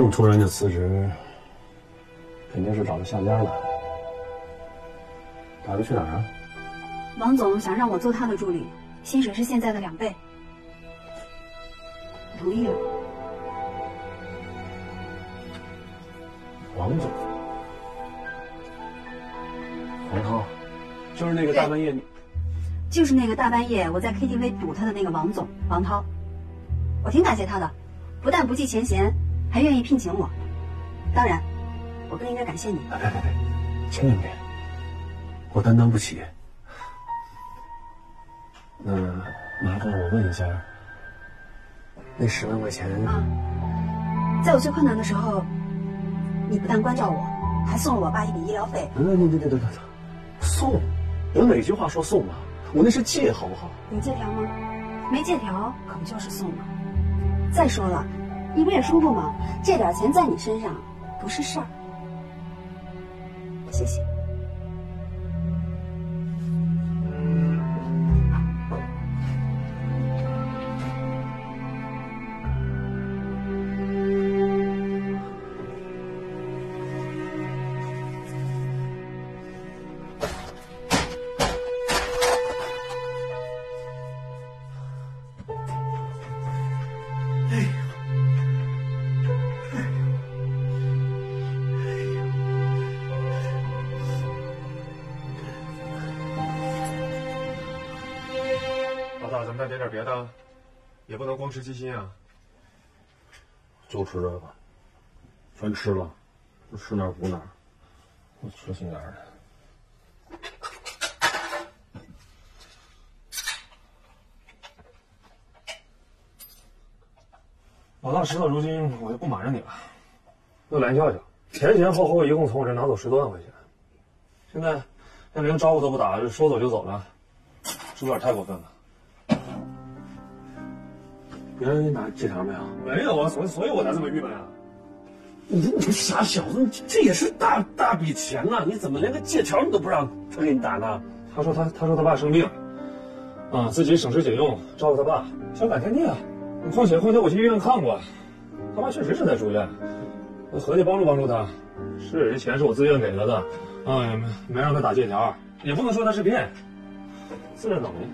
这么突然就辞职，肯定是找到下家了。打算去哪儿啊？王总想让我做他的助理，薪水是现在的两倍。我同意了。王总，王涛，就是那个大半夜你就是那个大半夜我在 KTV 堵他的那个王总王涛，我挺感谢他的，不但不计前嫌，还愿意聘请我。当然，我更应该感谢你。别别别，千万别，我担当不起。那麻烦我问一下，那十万块钱啊，在我最困难的时候，你不但关照我，还送了我爸一笔医疗费。对对对对对对，送？我哪句话说送了？我那是借，好不好？有借条吗？没借条，可不就是送吗？再说了，你不也说过吗？这点钱在你身上不是事儿。谢谢。老大，咱们再点点别的，也不能光吃鸡心啊。就吃这个，全吃了，吃哪儿补哪，我缺心眼儿的。老大，事到如今，我就不瞒着你了。又来笑笑，前前后后一共从我这拿走十多万块钱，现在连连招呼都不打，说走就走了，是不是有点太过分了？你打借条没有？没有啊，所以所以我才这么郁闷啊。你这你这傻小子，这这也是大大笔钱呐、你怎么连个借条你都不让他给你打呢？他说他他说他爸生病，啊，自己省吃俭用照顾他爸，想感天地啊。况且况且我去医院看过，他爸确实是在住院，我合计帮助帮助他。是这钱是我自愿给他的，啊，没没让他打借条，也不能说他是骗，自认倒霉。